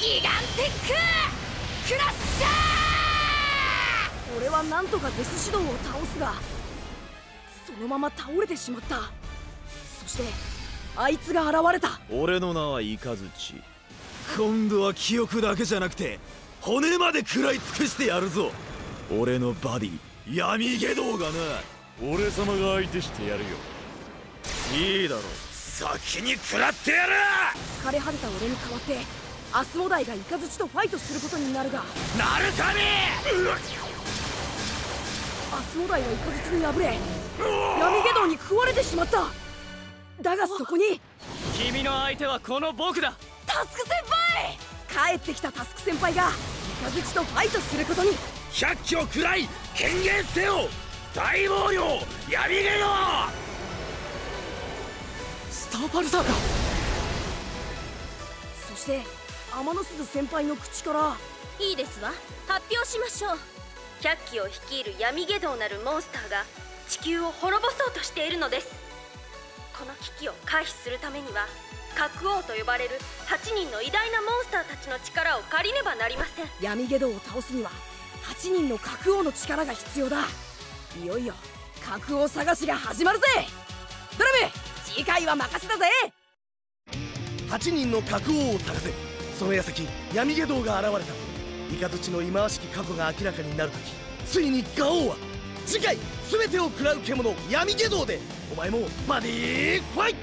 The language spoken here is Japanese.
ギガンテッククラッシャー俺はなんとかデスシドンを倒すがそのまま倒れてしまったそしてあいつが現れた俺の名はイカズチ今度は記憶だけじゃなくて骨まで食らい尽くしてやるぞ俺のバディ闇下道がな俺様が相手してやるよいいだろ先に食らってやる疲れ果てた俺に代わってアスモダイがイカズチとファイトすることになるが。なるかねアスモダイはイカズチに敗れ闇下道に食われてしまった。だがそこに君の相手はこの僕だ。タスク先輩！帰ってきたタスク先輩がイカズチとファイトすることに。百鬼を食らい権限せよ！大暴量闇ゲドスターパルサーか。そして天野鈴先輩の口から。いいですわ。発表しましょう。百鬼を率いる闇下道なるモンスターが地球を滅ぼそうとしているのです。この危機を回避するためには核王と呼ばれる8人の偉大なモンスターたちの力を借りねばなりません。闇下道を倒すには8人の核王の力が必要だ。いよいよ核王探しが始まるぜ。ドラム次回は任せたぜ。8人の核王を探せその矢先闇下道が現れた。雷の忌まわしき過去が明らかになるときついにガオウは次回全てを食らう獣闇下道でお前もバディーファイト